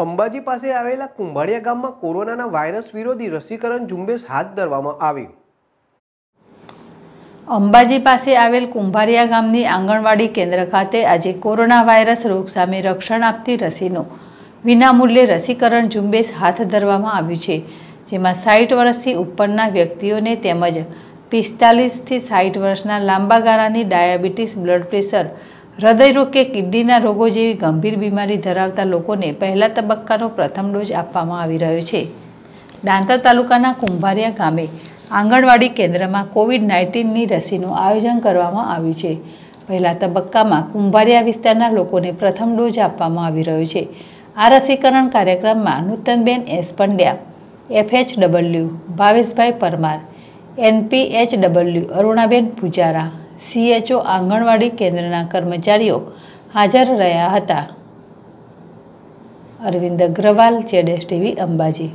અંબાજી પાસે આવેલા કુંભાળિયા ગામમાં કોરોનાના વાયરસ વિરોધી રસીકરણ ઝુંબેશ હાથ ધરવામાં આવી અંબાજી પાસે આવેલ કુંભારિયા ગામની આંગણવાડી કેન્દ્ર ખાતે આજે કોરોના વાયરસ રોગ સામે રક્ષણ આપતી રસીનું વિનામૂલ્યે રસીકરણ ઝુંબેશ હાથ ધરવામાં આવ્યું છે, જેમાં સાઠ વર્ષથી ઉપરના વ્યક્તિઓને તેમજ પિસ્તાલીસથી સાઠ વર્ષના લાંબા ગાળાની ડાયાબિટીસ, બ્લડ પ્રેશર હૃદયરોગ કે કિડનીના રોગો જેવી ગંભીર બીમારી ધરાવતા લોકોને પહેલા તબક્કાનો પ્રથમ ડોઝ આપવામાં આવી રહ્યો છે. દાંતા તાલુકાના કુંભારિયા ગામે આંગણવાડી કેન્દ્રમાં કોવિડ નાઇન્ટીનની રસીનું આયોજન કરવામાં આવ્યું છે. પહેલા તબક્કામાં કુંભારિયા વિસ્તારના લોકોને પ્રથમ ડોઝ આપવામાં આવી રહ્યો છે. આ રસીકરણ કાર્યક્રમમાં નૂતનબેન S Pandya, F H W, ભાવેશભાઈ Parmar, N P H W, Arunaben Pujara C H O anganwadi કેન્દ્રના કર્મચારીઓ હાજર રહ્યા હતા. અરવિંદ અગ્રવાલ જેડેશ ટીવી અંબાજી.